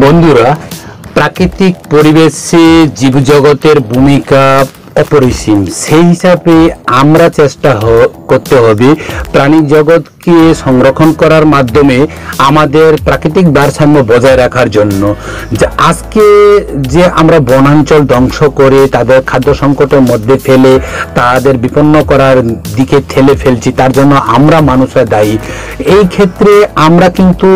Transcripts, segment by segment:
বন্ধুরা প্রাকৃতিক পরিবেশে জীবজগতের ভূমিকা অপরিসীম। সেই হিসাবে আমরা চেষ্টা করতে হবে প্রাণী জগৎকে সংরক্ষণ করার মাধ্যমে আমাদের প্রাকৃতিক ভারসাম্য বজায় রাখার জন্য। যা আজকে যে আমরা বনাঞ্চল ধ্বংস করে তাদের খাদ্য সংকটের মধ্যে ফেলে, তাদের বিপন্ন করার দিকে ঠেলে ফেলছি, তার জন্য আমরা মানুষরা দায়ী। এই ক্ষেত্রে আমরা কিন্তু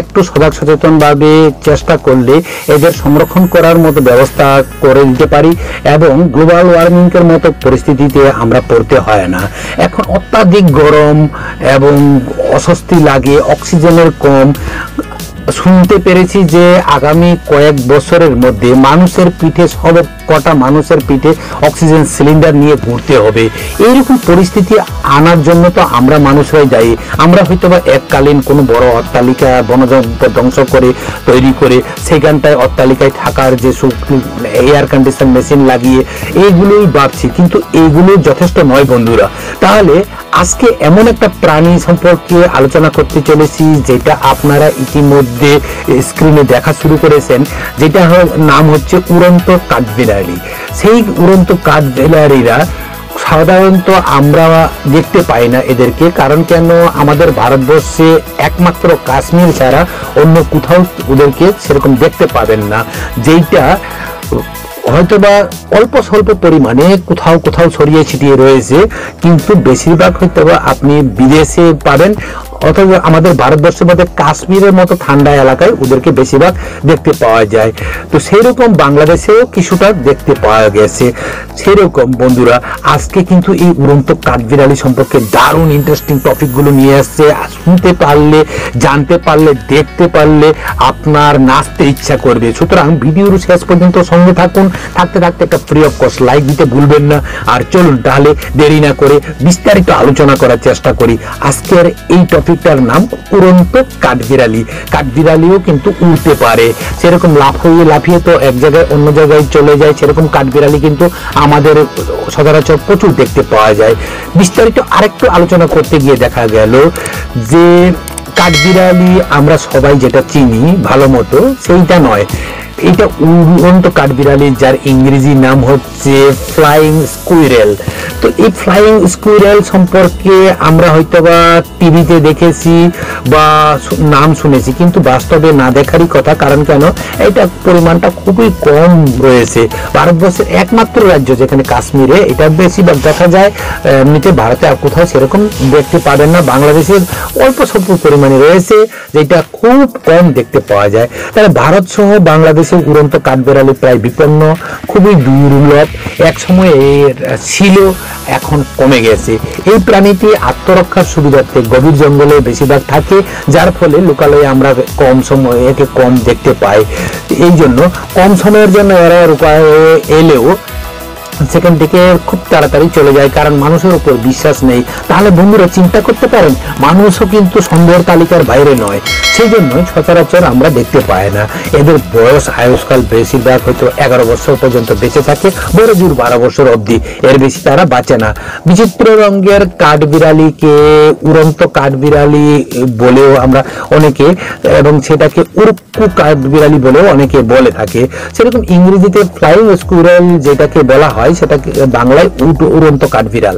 একটু সজাগ সচেতনভাবে চেষ্টা করলে এদের সংরক্ষণ করার মতো ব্যবস্থা করে দিতে পারি এবং গ্লোবাল ওয়ার্মিংয়ের মতো পরিস্থিতিতে আমরা পড়তে হয় না। এখন অত্যাধিক গরম এবং অস্বস্তি লাগে, অক্সিজেনের কম। শুনতে পেরেছি যে আগামী কয়েক বছরের মধ্যে মানুষের পিঠে সব কটা মানুষের পিঠে অক্সিজেন সিলিন্ডার নিয়ে ঘুরতে হবে। এইরকম পরিস্থিতি আনার জন্য তো আমরা মানুষরাই যাই। আমরা হয়তো বা এককালীন কোনো বড় অট্টালিকা বনজম্পদ ধ্বংস করে, তৈরি করে সেখানটায় অট্টালিকায় থাকার যে এয়ার কন্ডিশন মেশিন লাগিয়ে এইগুলোই ভাবছি কিন্তু এইগুলো যথেষ্ট নয় বন্ধুরা। তাহলে আজকে এমন একটা প্রাণী সম্পর্কে আলোচনা করতে চলেছি, যেটা আপনারা ইতিমধ্যে স্ক্রিনে দেখা শুরু করেছেন যেটা নাম হচ্ছে উড়ন্ত কাঠবিড়ালি। সেই উড়ন্ত কাঠবিড়ালিরা সাধারণত আমরা দেখতে পাই না এদেরকে, কারণ কেন আমাদের ভারতবর্ষে একমাত্র কাশ্মীর ছাড়া অন্য কোথাও ওদেরকে সেরকম দেখতে পাবেন না। যেইটা হয়তোবা অল্প স্বল্প পরিমাণে কোথাও কোথাও ছড়িয়ে ছিটিয়ে রয়েছে, কিন্তু বেশিরভাগ হয়তোবা আপনি বিদেশে পাবেন অথবা আমাদের ভারতবর্ষের মধ্যে কাশ্মীরের মতো ঠান্ডা এলাকায় ওদেরকে বেশিরভাগ দেখতে পাওয়া যায়। তো সেই রকম বাংলাদেশেও কিছুটা দেখতে পাওয়া গেছে। সেই রকম বন্ধুরা, আজকে কিন্তু এই উড়ন্ত কাঠবিড়ালি সম্পর্কে দারুণ ইন্টারেস্টিং টপিকগুলো নিয়ে আসছে। শুনতে পারলে, জানতে পারলে, দেখতে পারলে আপনার নাচতে ইচ্ছা করবে। সুতরাং ভিডিওর শেষ পর্যন্ত সঙ্গে থাকুন। থাকতে থাকতে একটা ফ্রি অফ কস্ট লাইক দিতে ভুলবেন না। আর চলুন তাহলে দেরি না করে বিস্তারিত আলোচনা করার চেষ্টা করি। আজকের এই টপিকটার নাম উড়ন্ত কাঠবিড়ালি। কাঠবিড়ালিও কিন্তু উড়তে পারে। সেরকম লাফিয়ে লাফিয়ে তো এক জায়গায় অন্য জায়গায় চলে যায়, সেরকম কাঠবিড়ালি কিন্তু আমাদের সচরাচর প্রচুর দেখতে পাওয়া যায়। বিস্তারিত আরেকটু আলোচনা করতে গিয়ে দেখা গেল যে কাঠবিড়ালি আমরা সবাই যেটা চিনি ভালো মতো, সেইটা নয়। এটা উড়ন্ত কাঠবিড়ালি যার ইংরেজি নাম হচ্ছে ফ্লাইং স্কুইরেল। তো এই ফ্লাইং স্কুইরেল সম্পর্কে আমরা হয়তোবা টিভিতে দেখেছি বা নাম শুনেছি, কিন্তু বাস্তবে না দেখারই কথা, কারণ কেন? এটা পরিমাণটা খুবই কম রয়েছে। ভারতবর্ষের একমাত্র রাজ্য যেখানে কাশ্মীরে এটা বেশিরভাগ দেখা যায়, এমনিতে ভারতে আর কোথাও সেরকম দেখতে পাবেন না। বাংলাদেশের অল্প স্বল্প পরিমাণে রয়েছে, যেটা খুব কম দেখতে পাওয়া যায়। তাহলে ভারত সহ বাংলাদেশের উড়ন্ত কাঠবেড়ালি প্রায় বিপন্ন, খুবই দুর্লভ। এক সময় ছিল, এখন কমে গেছে। এই প্রাণীটি আত্মরক্ষার সুবিধার্থে গভীর জঙ্গলে বেশিরভাগ থাকে, যার ফলে লোকালয়ে আমরা কম সময়ে একে কম দেখতে পাই। এই জন্য কম সময়ের জন্য এরা এলেও সেখান থেকে খুব তাড়াতাড়ি চলে যায়, কারণ মানুষের উপর বিশ্বাস নেই। তাহলে বন্ধুরা চিন্তা করতে পারেন, মানুষও কিন্তু সন্দেহের তালিকার বাইরে নয়। সেই জন্যই সচরাচর আমরা দেখতে পাই না। এদের বয়স আয়ুষ্কাল বেশিরভাগ হয়তো এগারো বছর পর্যন্ত বেঁচে থাকে, বড় জোর বারো বছর অবধি। এর বেশি তারা বাঁচে না। বিচিত্র রঙের কাঠবিড়ালিকে, উড়ন্ত কাঠবিড়ালি বলেও আমরা অনেকে, এবং সেটাকে উড়কু কাঠবিড়ালি বলেও অনেকে বলে থাকে। সেরকম ইংরেজিতে ফ্লাইং স্কুইরেল যেটাকে বলা হয় সেটাকে বাংলায় উট উড়ন্ত কাঠবিড়াল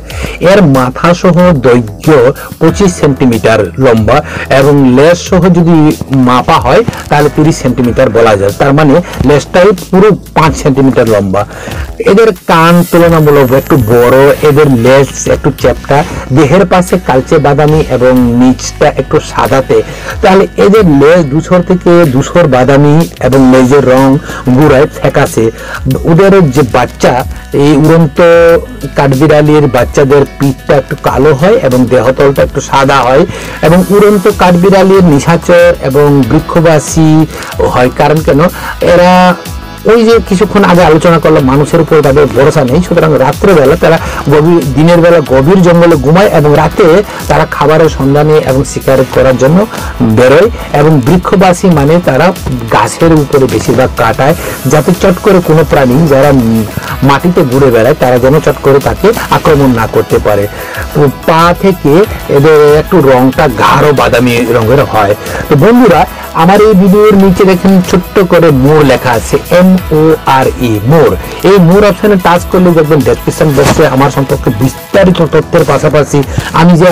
এর মাথা সহ দৈর্ঘ্য পঁচিশ সেন্টিমিটার লম্বা এবং লেজ সহ যদি মাপা হয়, তাহলে তিরিশ সেন্টিমিটার বলা যায়। তার মানে লেজটাই পুরো পাঁচ সেন্টিমিটার লম্বা। এদের কান তুলনামূলক একটু বড়, এদের লেজ একটু চ্যাপটা, দেহের পাশে কালচে বাদামি এবং নিচটা একটু সাদাতে। তাহলে এদের লেজ দুশোর থেকে দুশোর বাদামি এবং লেজের রং গুড়ায় ফ্যাকাশে। ওদের যে বাচ্চা এই উড়ন্ত কাঠবিড়ালির বাচ্চাদের পিঠটা একটু কালো হয় এবং দেহতলটা একটু সাদা হয় এবং উড়ন্ত কাঠবিড়ালির নিশাচর এবং বৃক্ষবাসী হয়। কারণ কেন? এরা ওই যে কিছুক্ষণ আগে আলোচনা করলাম মানুষের উপর তাদের ভরসা নেই। সুতরাং রাত্রেবেলা তারা গভীর, দিনের বেলা গভীর জঙ্গলে ঘুমায় এবং রাতে তারা খাবারের সন্ধানে এবং শিকার করার জন্য বেরোয় এবং বৃক্ষবাসী মানে তারা গাছের উপরে বেশিরভাগ কাটায়, যাতে চট করে কোনো প্রাণী যারা মাটিতে ঘুরে বেড়ায়, তারা যেন চট করে তাকে আক্রমণ না করতে পারে। পা থেকে এদের একটু রংটা গাঢ় বাদামি রঙের হয়। তো বন্ধুরা আমার এই ভিডিওর নিচে দেখেন ছোট্ট করে মোর লেখা আছে এম ও আর ই মোর এই মোর অপশনে টাচ করলে দেখবেন ডেসক্রিপশন বক্সে আমার সম্পর্কে বিস্তারিত তথ্যের পাশাপাশি আমি যে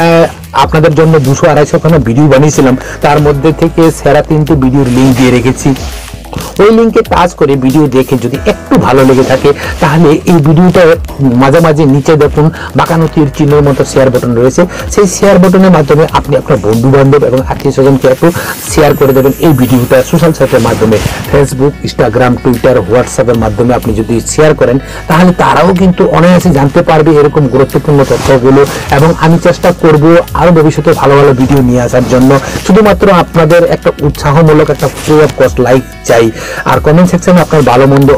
আপনাদের জন্য দুশো আড়াইশো খানা ভিডিও বানিয়েছিলাম, তার মধ্যে থেকে সেরা তিনটি ভিডিওর লিঙ্ক দিয়ে রেখেছি। ওই লিঙ্কে টাচ করে ভিডিও দেখে যদি একটু ভালো লেগে থাকে, তাহলে এই ভিডিওটা মাঝে মাঝে নিচে দেখুন, বাঁকানো তীর চিহ্নের মতো শেয়ার বাটন রয়েছে। সেই শেয়ার বাটনের মাধ্যমে আপনি আপনার বন্ধু বান্ধব এবং আত্মীয় স্বজনকে একটু শেয়ার করে দেবেন এই ভিডিওটা সোশ্যাল সাইটের মাধ্যমে। ফেসবুক ইনস্টাগ্রাম টুইটার হোয়াটসঅ্যাপের মাধ্যমে আপনি যদি শেয়ার করেন, তাহলে তারাও কিন্তু অনায়াসে জানতে পারবে এরকম গুরুত্বপূর্ণ তথ্যগুলো। এবং আমি চেষ্টা করব আরও ভবিষ্যতে ভালো ভালো ভিডিও নিয়ে আসার জন্য। শুধুমাত্র আপনাদের একটা উৎসাহমূলক একটা ফ্রি অফ কস্ট লাইক চাই। আর কমেন্ট সেকশনে আপনার ভালো, মন্দ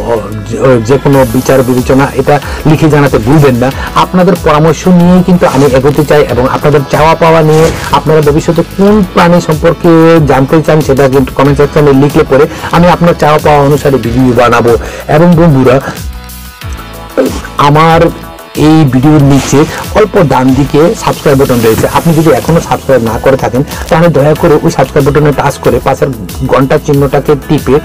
যে- কোনো বিচার, বিবেচনা, এটা লিখে জানাতে ভুলবেন না। আপনাদের পরামর্শ নিয়েই কিন্তু আমি এগোতে চাই এবং আপনাদের চাওয়া পাওয়া নিয়ে আপনারা ভবিষ্যতে কোন প্রাণী সম্পর্কে জানতে চান সেটা কিন্তু কমেন্ট সেকশনে লিখলে পরে আমি আপনার চাওয়া পাওয়া অনুসারে ভিডিও বানাবো। এবং বন্ধুরা, আমার এই ভিডিওর নিচে অল্প ডান দিকে সাবস্ক্রাইব বাটন রয়েছে। আপনি যদি এখনও সাবস্ক্রাইব না করে থাকেন, তাহলে দয়া করে ওই সাবস্ক্রাইব বাটনে টাচ করে পাশের ঘণ্টার চিহ্নটাকে টিপে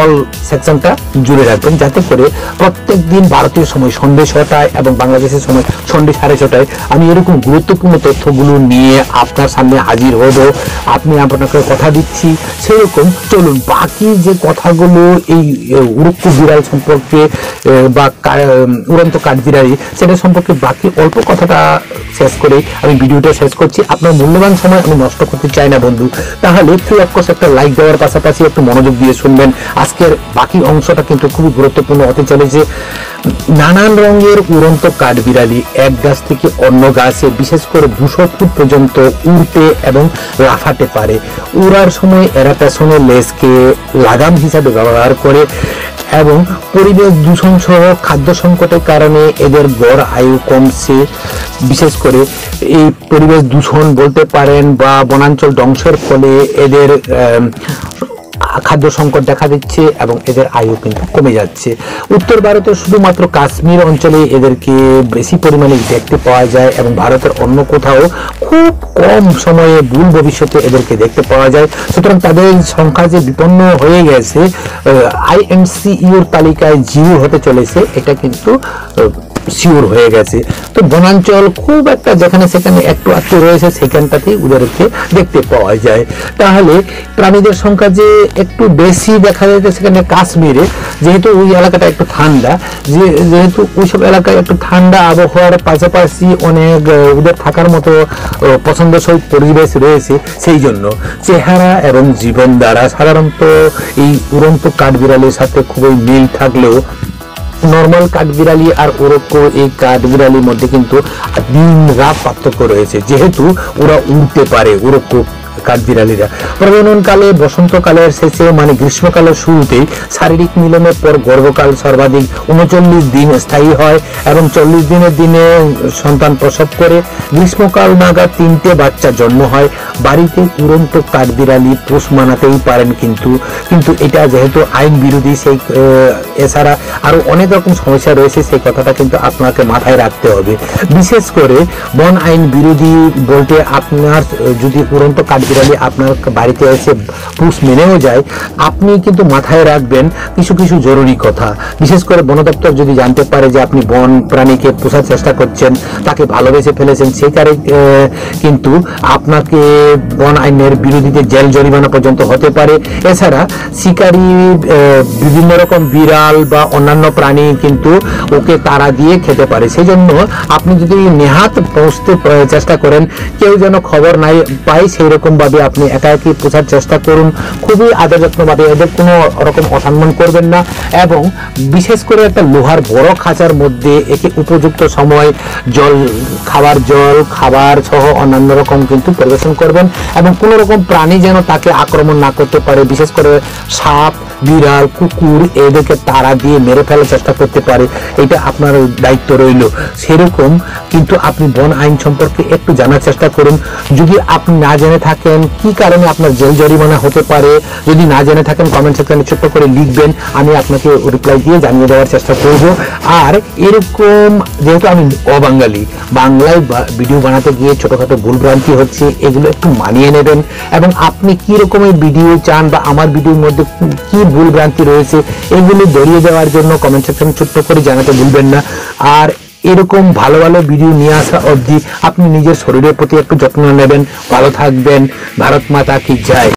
অল সেকশনটা জুড়ে রাখবেন। যাতে করে প্রত্যেক দিন ভারতীয় সময় সন্ধ্যে ছটায় এবং বাংলাদেশের সময় সন্ধ্যে সাড়ে ছটায় আমি এরকম গুরুত্বপূর্ণ তথ্যগুলো নিয়ে আপনার সামনে হাজির হব। আপনি আপনাকে কথা দিচ্ছি। সেরকম চলুন, বাকি যে কথাগুলো এই উড়ুক্কু বিড়াল সম্পর্কে বা উড়ন্ত কাঠবিড়ালি সেটা সম্পর্কে বাকি অল্প কথাটা শেষ করে আমি ভিডিওটা শেষ করছি। আপনার মূল্যবান সময় আমি নষ্ট করতে চাই না বন্ধু। তাহলে ফ্রি অফকোর্স একটা লাইক দেওয়ার পাশাপাশি একটু মনোযোগ দিয়ে শুনবেন। আজকের বাকি অংশটা কিন্তু খুবই গুরুত্বপূর্ণ হতে চলেছে নানান রঙের উড়ন্ত কাঠবিড়ালি এক গাছ থেকে অন্য গাছে, বিশেষ করে দুশো পর্যন্ত উড়তে এবং লাফাতে পারে। উড়ার সময় এরা পেছনের লেজকে লাগাম হিসাবে ব্যবহার করে এবং পরিবেশ দূষণ সহ খাদ্য সংকটের কারণে এদের গড় আয়ু কমছে। বিশেষ করে এই পরিবেশ দূষণ বলতে পারেন বা বনাঞ্চল ধ্বংসের ফলে এদের খাদ্য সংকট দেখা দিচ্ছে এবং এদের আয়ু কিন্তু কমে যাচ্ছে। উত্তর ভারতে শুধুমাত্র কাশ্মীর অঞ্চলে এদেরকে বেশি পরিমাণে দেখতে পাওয়া যায় এবং ভারতের অন্য কোথাও খুব কম সময়ে দূর ভবিষ্যতে এদেরকে দেখতে পাওয়া যায়। সুতরাং তাদের সংখ্যা যে বিপন্ন হয়ে গেছে আইএনসিইউর তালিকায় জিও হতে চলেছে, এটা কিন্তু শিওর হয়ে গেছে। তো বনাঞ্চল খুব একটা যেখানে সেখানে একটু আধটু রয়েছে, সেখানটাতেই ওদেরকে দেখতে পাওয়া যায়। তাহলে প্রাণীদের সংখ্যা যে একটু বেশি দেখা যাচ্ছে সেখানে কাশ্মীরে, যেহেতু ওই এলাকাটা একটু ঠান্ডা যেহেতু ওইসব এলাকায় একটু ঠান্ডা আবহাওয়ার পাশাপাশি অনেক ওদের থাকার মতো পছন্দসই পরিবেশ রয়েছে সেই জন্য চেহারা এবং জীবন দ্বারা সাধারণত এই উড়ন্ত কাঠবিড়ালের সাথে খুবই মিল থাকলেও নর্মাল কাঠবিড়ালি আর ওরকো এই কাঠবিড়ালির মধ্যে কিন্তু দিন রাত পার্থক্য রয়েছে। যেহেতু ওরা উড়তে পারে ওরকো কাঠবিড়ালিরা। প্রজননকালে, বসন্তকালের শেষে মানে গ্রীষ্মকালের শুরুতেই শারীরিক মিলনের পর গর্ভকাল সর্বাধিক উনচল্লিশ দিন স্থায়ী হয় এবং চল্লিশ দিনের দিনে সন্তান প্রসব করে। গ্রীষ্মকাল নাগাদ তিনটে বাচ্চা জন্ম হয়। বাড়িতে উড়ন্ত কাঠবিড়ালি পোষ মানাতেই পারেন কিন্তু কিন্তু এটা যেহেতু আইন বিরোধী, সেই এছাড়া আরও অনেক রকম সমস্যা রয়েছে, সেই কথাটা কিন্তু আপনাকে মাথায় রাখতে হবে। বিশেষ করে বন আইন বিরোধী বলতে আপনার যদি উড়ন্ত কাঠবিড়ালি আপনার বাড়িতে এসে পুষ মেনেও যায় আপনি কিন্তু মাথায় রাখবেন কিছু কিছু জরুরি কথা। বিশেষ করে বন দপ্তর যদি জানতে পারে যে আপনি বন প্রাণীকে পোষার চেষ্টা করছেন তাকে ভালোবেসে ফেলেছেন সেই আহ, কিন্তু আপনাকে বন আইনের বিরোধীতে জেল জরিমানা পর্যন্ত হতে পারে। এছাড়া শিকারী বিভিন্ন রকম বিড়াল বা অন্যান্য প্রাণী কিন্তু ওকে তাড়া দিয়ে খেতে পারে। সেই জন্য আপনি যদি নেহাত পৌঁছতে চেষ্টা করেন কেউ যেন খবর নাই পায় সেই রকম ভাবে আপনি একা একই পোষার চেষ্টা করুন। খুবই আদর যত্নভাবে এদের কোনো রকম অসম্মান করবেন না। এবং বিশেষ করে একটা লোহার বড় খাঁচার মধ্যে একে উপযুক্ত সময় জল, খাবার জল, খাবার সহ অন্যান্য রকম কিন্তু পরিবেশন করবেন। এবং কোনো রকম প্রাণী যেন তাকে আক্রমণ না করতে পারে, বিশেষ করে সাপ বিড়াল, কুকুর এদেরকে তাড়া দিয়ে মেরে ফেলার চেষ্টা করতে পারে, এটা আপনার দায়িত্ব রইল। সেরকম কিন্তু আপনি বন আইন সম্পর্কে একটু জানার চেষ্টা করুন। যদি আপনি না জেনে থাকেন কি কারণে আপনার জেল জরিমানা হতে পারে, যদি না জেনে থাকেন কমেন্ট সেকশনে ছোট্ট করে লিখবেন, আমি আপনাকে রিপ্লাই দিয়ে জানিয়ে দেওয়ার চেষ্টা করব। আর এরকম যেহেতু আমি অবাঙালি, বাংলায় ভিডিও বানাতে গিয়ে ছোটখাটো ভুলভ্রান্তি হচ্ছে, এগুলো একটু মানিয়ে নেবেন। এবং আপনি কি রকমের ভিডিও চান বা আমার ভিডিওর মধ্যে কি ভুলভ্রান্তি রয়েছে, এগুলি ধরিয়ে দেওয়ার জন্য কমেন্ট সেকশন ছোট্ট করে জানাতে ভুলবেন না। আর এরকম ভালো ভালো ভিডিও নিয়ে আসা অবধি আপনি নিজের শরীরের প্রতি একটু যত্ন নেবেন, ভালো থাকবেন। ভারত মাতা কি যায়